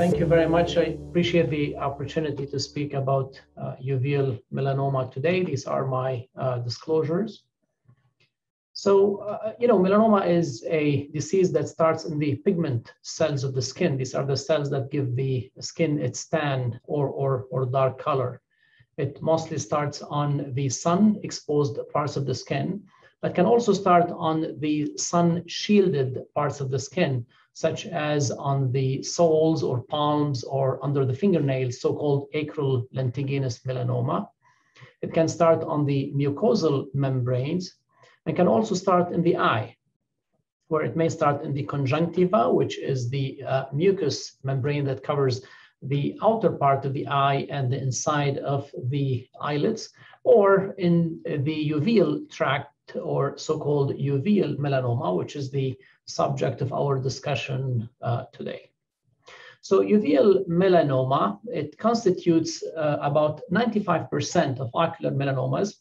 Thank you very much. I appreciate the opportunity to speak about uh, uveal melanoma today. These are my uh, disclosures. So, uh, you know, melanoma is a disease that starts in the pigment cells of the skin. These are the cells that give the skin its tan or, or, or dark color. It mostly starts on the sun exposed parts of the skin, but can also start on the sun shielded parts of the skin, such as on the soles or palms or under the fingernails, so-called acral lentiginous melanoma. It can start on the mucosal membranes and can also start in the eye, where it may start in the conjunctiva, which is the uh, mucous membrane that covers the outer part of the eye and the inside of the eyelids, or in the uveal tract or so-called uveal melanoma, which is the subject of our discussion uh, today. So uveal melanoma, it constitutes uh, about 95% of ocular melanomas,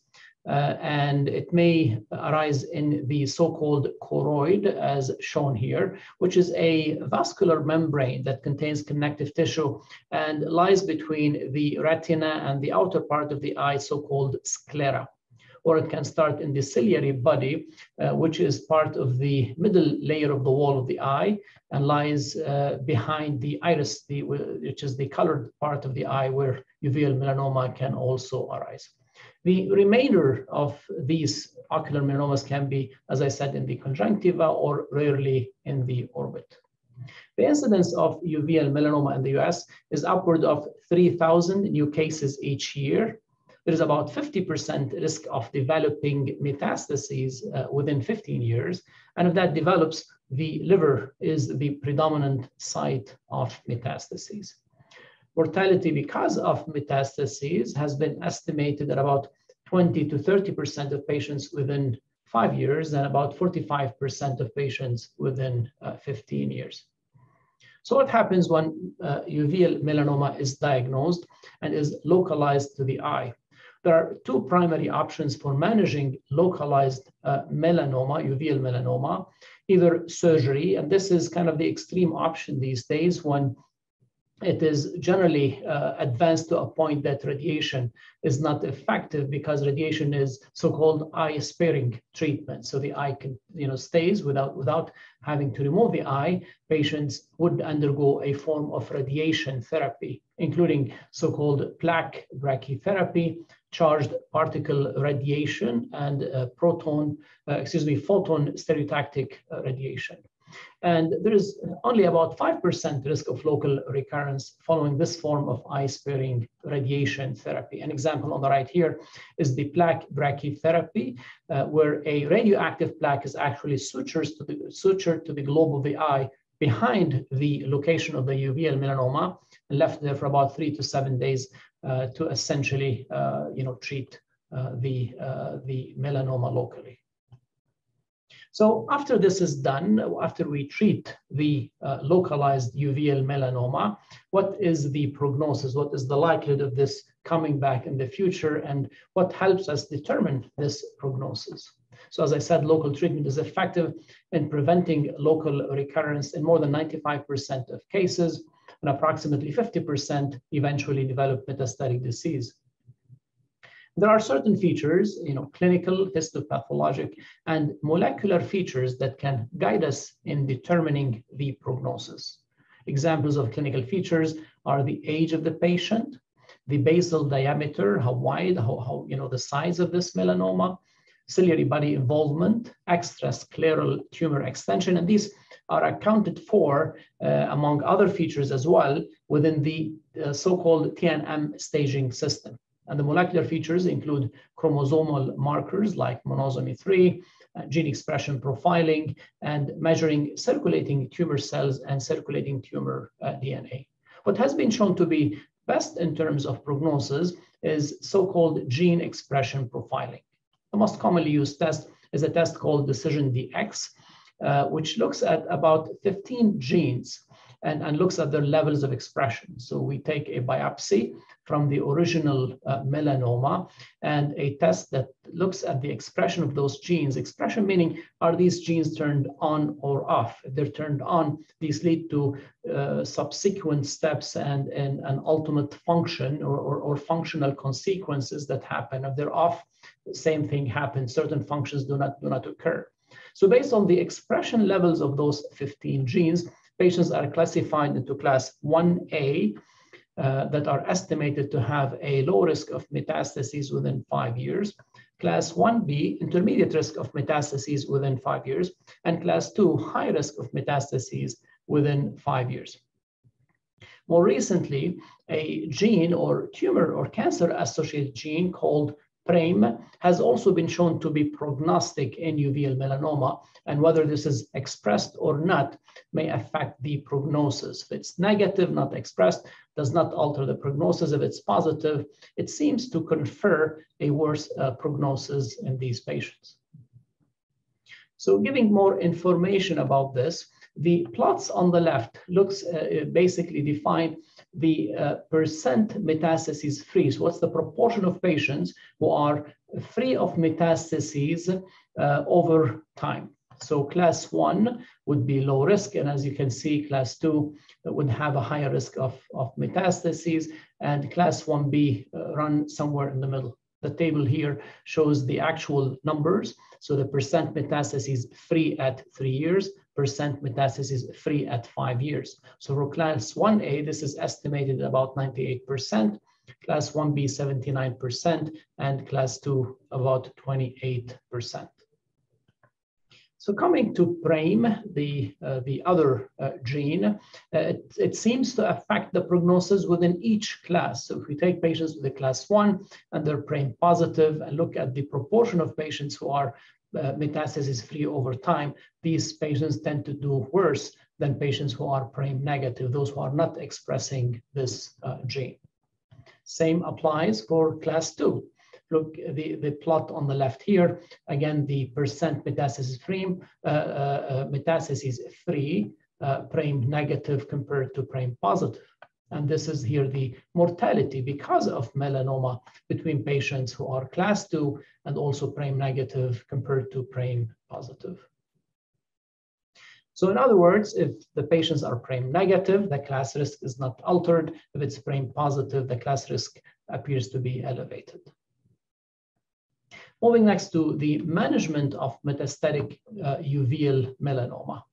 uh, and it may arise in the so-called choroid as shown here, which is a vascular membrane that contains connective tissue and lies between the retina and the outer part of the eye, so-called sclera or it can start in the ciliary body, uh, which is part of the middle layer of the wall of the eye and lies uh, behind the iris, the, which is the colored part of the eye where uveal melanoma can also arise. The remainder of these ocular melanomas can be, as I said, in the conjunctiva or rarely in the orbit. The incidence of uveal melanoma in the US is upward of 3,000 new cases each year. There is about 50% risk of developing metastases uh, within 15 years. And if that develops, the liver is the predominant site of metastases. Mortality because of metastases has been estimated at about 20 to 30% of patients within five years and about 45% of patients within uh, 15 years. So what happens when uh, uveal melanoma is diagnosed and is localized to the eye? There are two primary options for managing localized uh, melanoma, uveal melanoma, either surgery, and this is kind of the extreme option these days when it is generally uh, advanced to a point that radiation is not effective because radiation is so-called eye sparing treatment. So the eye can, you know, stays without, without having to remove the eye. Patients would undergo a form of radiation therapy, including so-called plaque brachytherapy, charged particle radiation, and uh, proton, uh, excuse me, photon stereotactic uh, radiation. And there is only about 5% risk of local recurrence following this form of eye-sparing radiation therapy. An example on the right here is the plaque brachytherapy, uh, where a radioactive plaque is actually sutures to the, sutured to the globe of the eye behind the location of the uveal melanoma and left there for about three to seven days to essentially, uh, you know, treat uh, the, uh, the melanoma locally. So after this is done, after we treat the uh, localized uveal melanoma, what is the prognosis? What is the likelihood of this coming back in the future? And what helps us determine this prognosis? So as I said, local treatment is effective in preventing local recurrence in more than 95% of cases, and approximately 50% eventually develop metastatic disease. There are certain features, you know, clinical, histopathologic, and molecular features that can guide us in determining the prognosis. Examples of clinical features are the age of the patient, the basal diameter, how wide, how, how you know, the size of this melanoma, ciliary body involvement, extrascleral tumor extension, and these are accounted for, uh, among other features as well, within the uh, so-called TNM staging system. And the molecular features include chromosomal markers like monosomy 3, uh, gene expression profiling, and measuring circulating tumor cells and circulating tumor uh, DNA. What has been shown to be best in terms of prognosis is so-called gene expression profiling. The most commonly used test is a test called DecisionDx, uh, which looks at about 15 genes and, and looks at their levels of expression. So we take a biopsy from the original uh, melanoma and a test that looks at the expression of those genes. Expression meaning, are these genes turned on or off? If they're turned on, these lead to uh, subsequent steps and, and an ultimate function or, or, or functional consequences that happen. If they're off, same thing happens. Certain functions do not, do not occur. So based on the expression levels of those 15 genes, patients are classified into class 1A uh, that are estimated to have a low risk of metastases within five years, class 1B, intermediate risk of metastases within five years, and class 2, high risk of metastases within five years. More recently, a gene or tumor or cancer associated gene called PRAME has also been shown to be prognostic in uveal melanoma, and whether this is expressed or not may affect the prognosis. If it's negative, not expressed, does not alter the prognosis. If it's positive, it seems to confer a worse uh, prognosis in these patients. So giving more information about this, the plots on the left looks uh, basically define the uh, percent metastases free. So what's the proportion of patients who are free of metastases uh, over time? So class one would be low risk. And as you can see, class two would have a higher risk of, of metastases and class 1B uh, run somewhere in the middle. The table here shows the actual numbers. So the percent metastases free at three years, percent metastases free at five years. So for class 1A, this is estimated about 98%, class 1B 79%, and class 2 about 28%. So coming to PRAME, the, uh, the other uh, gene, uh, it, it, seems to affect the prognosis within each class. So if we take patients with a class one and they're PRAME positive and look at the proportion of patients who are uh, metastasis free over time, these patients tend to do worse than patients who are PRAME negative, those who are not expressing this uh, gene. Same applies for class two. Look, the, the plot on the left here, again, the percent metastasis free, uh, uh, uh metastasis free, PRAME negative compared to PRAME positive. And this is here the mortality because of melanoma between patients who are class two and also PRAME negative compared to PRAME positive. So in other words, if the patients are PRAME negative, the class risk is not altered. If it's PRAME positive, the class risk appears to be elevated. Moving next to the management of metastatic uh, uveal melanoma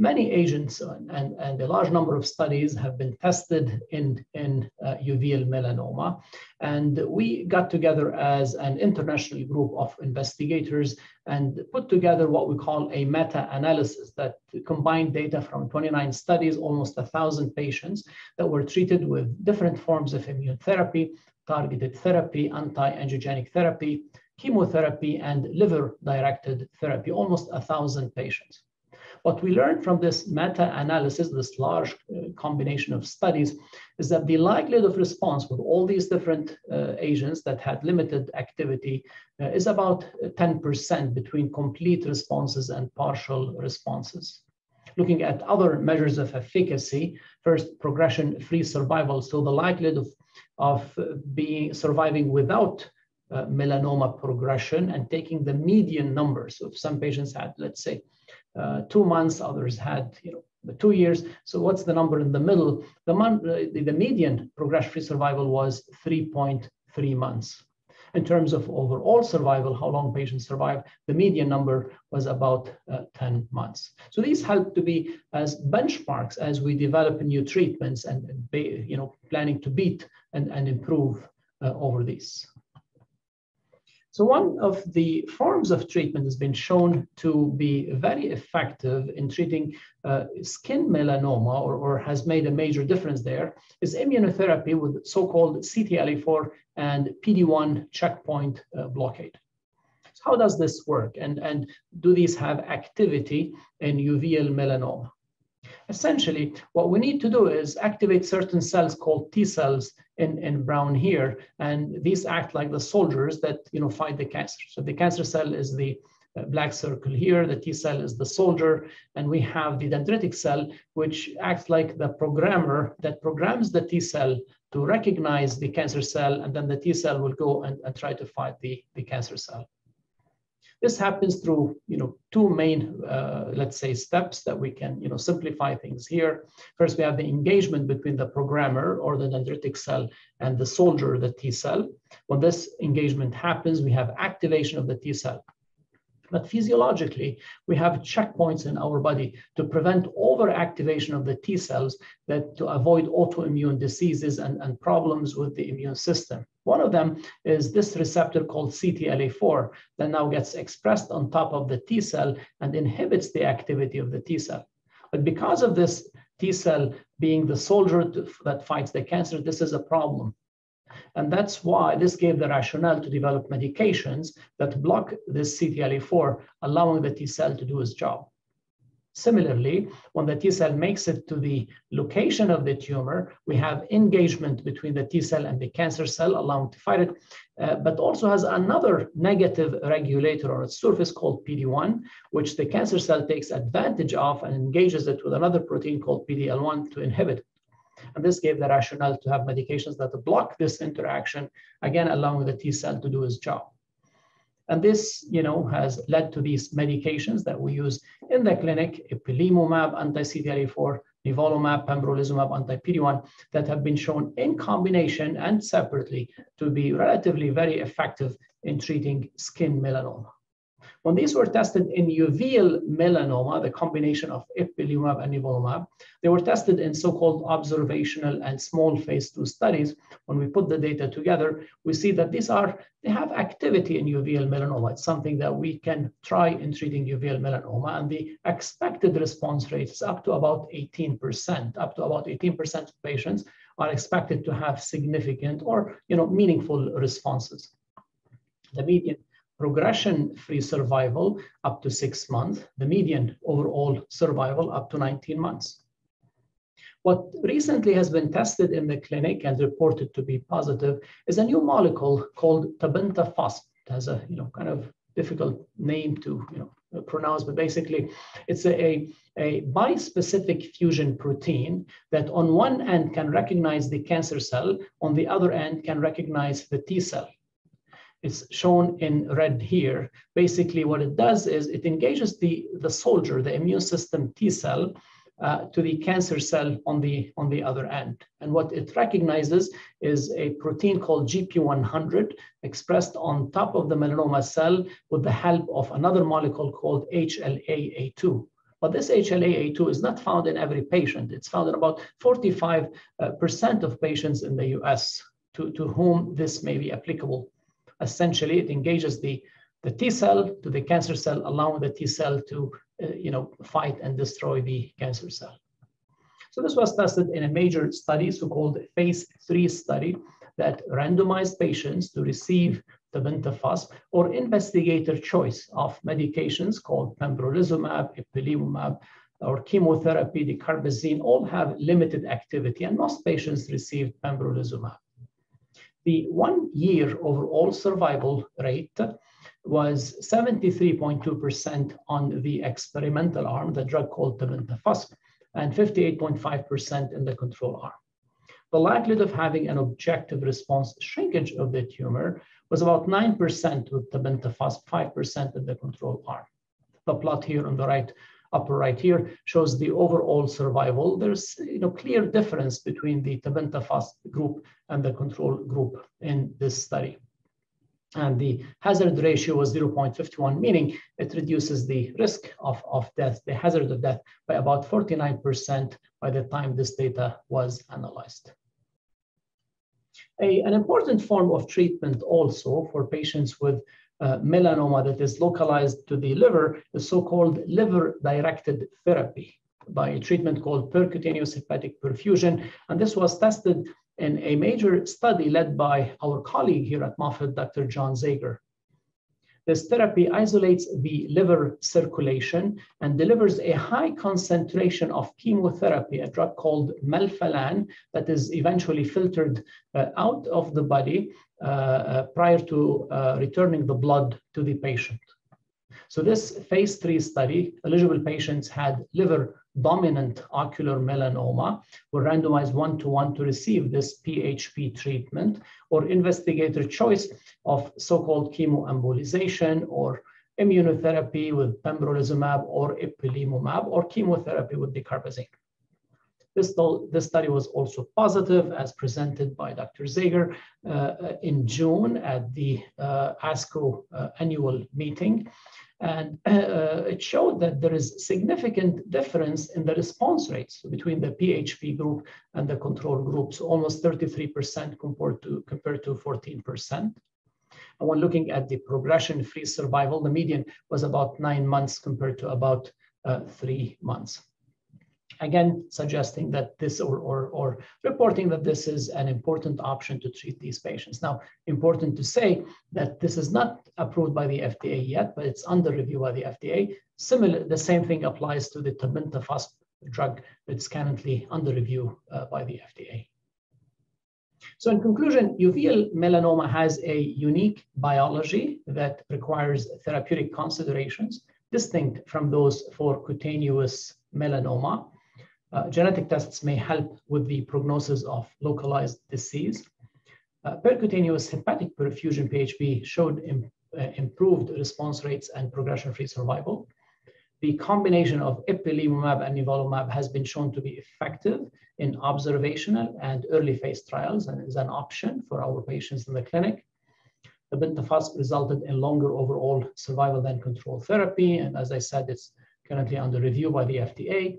many agents and, and, a large number of studies have been tested in, in uh, uveal melanoma. And we got together as an international group of investigators and put together what we call a meta-analysis that combined data from 29 studies, almost a thousand patients that were treated with different forms of immunotherapy, targeted therapy, anti-angiogenic therapy, chemotherapy, and liver-directed therapy, almost a thousand patients. What we learned from this meta-analysis, this large uh, combination of studies, is that the likelihood of response with all these different uh, agents that had limited activity uh, is about 10% between complete responses and partial responses. Looking at other measures of efficacy, first progression-free survival, so the likelihood of, of being surviving without uh, melanoma progression and taking the median numbers. So if some patients had, let's say, uh, two months, others had you know two years. So what's the number in the middle? The, mon- the, the median progression-free survival was 3.3 months. In terms of overall survival, how long patients survive, the median number was about uh, 10 months. So these help to be as benchmarks as we develop new treatments and, you know, planning to beat and, and improve uh, over these. So one of the forms of treatment has been shown to be very effective in treating uh, skin melanoma or, or, has made a major difference there is immunotherapy with so-called CTLA4 and PD-1 checkpoint uh, blockade. So how does this work? And, and do these have activity in uveal melanoma? Essentially, what we need to do is activate certain cells called T cells in, in brown here, and these act like the soldiers that you know fight the cancer. So the cancer cell is the uh, black circle here. The T cell is the soldier, and we have the dendritic cell, which acts like the programmer that programs the T cell to recognize the cancer cell, and then the T cell will go and, and try to fight the, the cancer cell. This happens through, you know, two main, uh, let's say, steps that we can, you know, simplify things here. First, we have the engagement between the programmer or the dendritic cell and the soldier, the T cell. When this engagement happens, we have activation of the T cell. But physiologically, we have checkpoints in our body to prevent overactivation of the T cells that to avoid autoimmune diseases and, and problems with the immune system. One of them is this receptor called CTLA4 that now gets expressed on top of the T cell and inhibits the activity of the T cell. But because of this T cell being the soldier to, that fights the cancer, this is a problem. And that's why this gave the rationale to develop medications that block this CTLA4, allowing the T cell to do its job. Similarly, when the T cell makes it to the location of the tumor, we have engagement between the T cell and the cancer cell, allowing to fight it, uh, but also has another negative regulator on its surface called PD-1, which the cancer cell takes advantage of and engages it with another protein called PD-L1 to inhibit. And this gave the rationale to have medications that block this interaction, again, allowing the T cell to do its job. And this, you know, has led to these medications that we use in the clinic, ipilimumab, anti-CTLA4, nivolumab, pembrolizumab, anti-PD-1, that have been shown in combination and separately to be relatively very effective in treating skin melanoma. When these were tested in uveal melanoma, the combination of ipilimumab and nivolumab, they were tested in so-called observational and small phase two studies. When we put the data together, we see that these are, they have activity in uveal melanoma. It's something that we can try in treating uveal melanoma. And the expected response rate is up to about 18%. Up to about 18% of patients are expected to have significant or you know, meaningful responses. The median progression-free survival up to six months, the median overall survival up to 19 months. What recently has been tested in the clinic and reported to be positive is a new molecule called tebentafusp. It has a you know kind of difficult name to you know pronounce, but basically it's a, a, a bispecific fusion protein that on one end can recognize the cancer cell, on the other end can recognize the T cell. It's shown in red here. Basically, what it does is it engages the, the soldier, the immune system T cell, uh, to the cancer cell on the, on the other end. And what it recognizes is a protein called GP100 expressed on top of the melanoma cell with the help of another molecule called HLA-A2. But this HLA-A2 is not found in every patient. It's found in about 45% uh, of patients in the US to, to whom this may be applicable essentially it engages the, the T cell to the cancer cell, allowing the T cell to uh, you know, fight and destroy the cancer cell. So this was tested in a major study, so-called phase three study that randomized patients to receive tebentafusp or investigator choice of medications called pembrolizumab, ipilimumab, or chemotherapy, dacarbazine, all have limited activity, and most patients received pembrolizumab. The one-year overall survival rate was 73.2% on the experimental arm, the drug called tebentafusp, and 58.5% in the control arm. The likelihood of having an objective response shrinkage of the tumor was about 9% with tebentafusp, 5% in the control arm. The plot here on the right upper right here shows the overall survival. There's you know, clear difference between the tebentafusp group and the control group in this study. And the hazard ratio was 0.51, meaning it reduces the risk of, of death, the hazard of death, by about 49% by the time this data was analyzed. A, an important form of treatment also for patients with uh, melanoma that is localized to the liver is so-called liver-directed therapy by a treatment called percutaneous hepatic perfusion. And this was tested in a major study led by our colleague here at Moffitt, Dr. John Zager. This therapy isolates the liver circulation and delivers a high concentration of chemotherapy, a drug called melphalan, that is eventually filtered uh, out of the body uh, uh, prior to uh, returning the blood to the patient. So this phase three study, eligible patients had liver dominant ocular melanoma were randomized one to one to receive this PHP treatment or investigator choice of so-called chemoembolization or immunotherapy with pembrolizumab or ipilimumab or chemotherapy with dacarbazine. This, this study was also positive as presented by Dr. Zager uh, in June at the uh, ASCO uh, annual meeting. And uh, it showed that there is significant difference in the response rates between the PHP group and the control group, so almost 33% compared to, compared to 14%. And when looking at the progression-free survival, the median was about nine months compared to about uh, three months again suggesting that this or, or, or reporting that this is an important option to treat these patients. Now, important to say that this is not approved by the FDA yet, but it's under review by the FDA. Similar, the same thing applies to the tebentafusp drug that's currently under review uh, by the FDA. So in conclusion, uveal melanoma has a unique biology that requires therapeutic considerations distinct from those for cutaneous melanoma. Uh, genetic tests may help with the prognosis of localized disease. Uh, percutaneous hepatic perfusion PHP showed Im uh, improved response rates and progression-free survival. The combination of ipilimumab and nivolumab has been shown to be effective in observational and early phase trials and is an option for our patients in the clinic. The tebentafusp resulted in longer overall survival than control therapy. And as I said, it's currently under review by the FDA.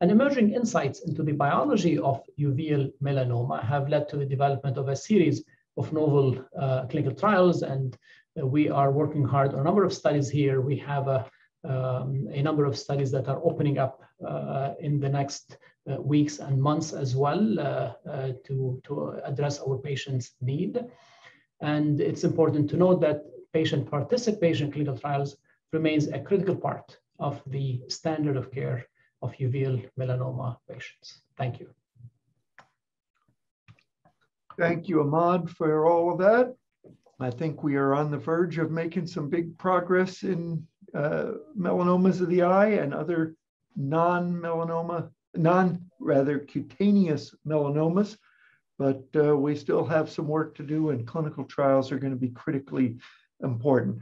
And emerging insights into the biology of uveal melanoma have led to the development of a series of novel uh, clinical trials. And uh, we are working hard on a number of studies here. We have a, um, a number of studies that are opening up uh, in the next uh, weeks and months as well uh, uh, to, to address our patients' need. And it's important to note that patient participation in clinical trials remains a critical part of the standard of care of uveal melanoma patients. Thank you. Thank you, Ahmad, for all of that. I think we are on the verge of making some big progress in uh, melanomas of the eye and other non-melanoma, non rather cutaneous melanomas, but uh, we still have some work to do and clinical trials are going to be critically important.